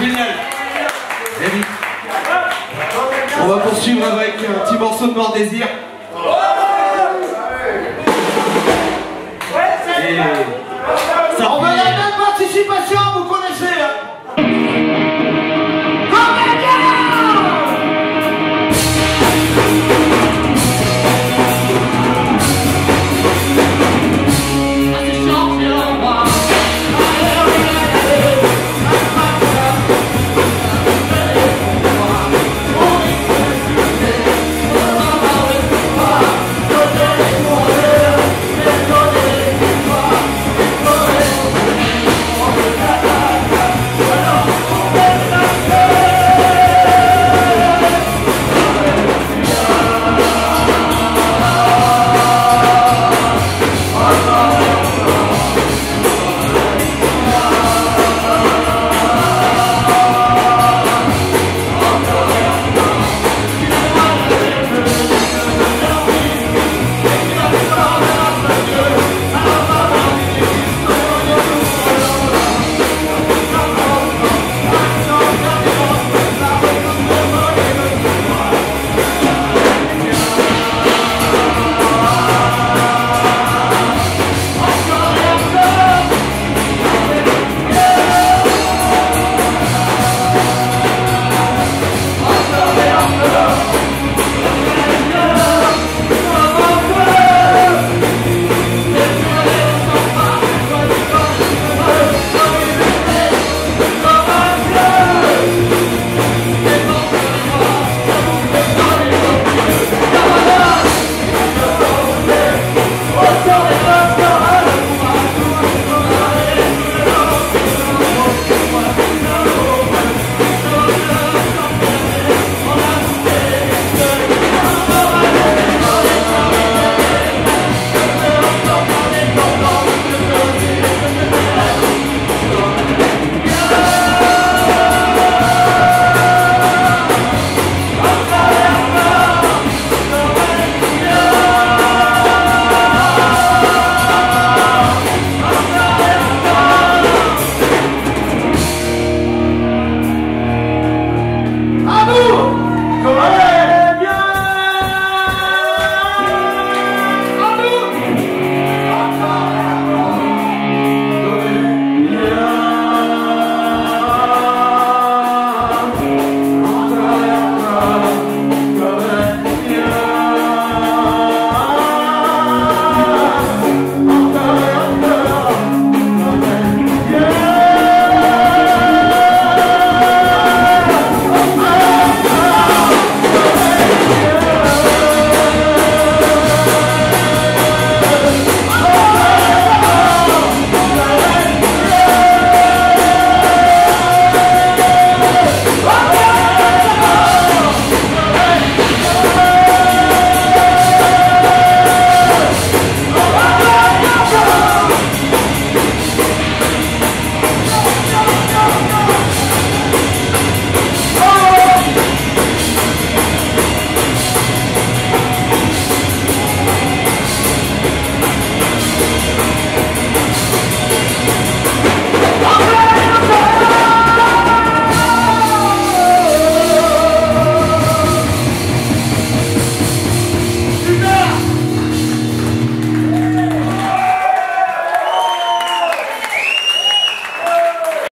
Génial. On va poursuivre avec un petit morceau de Mort Désir.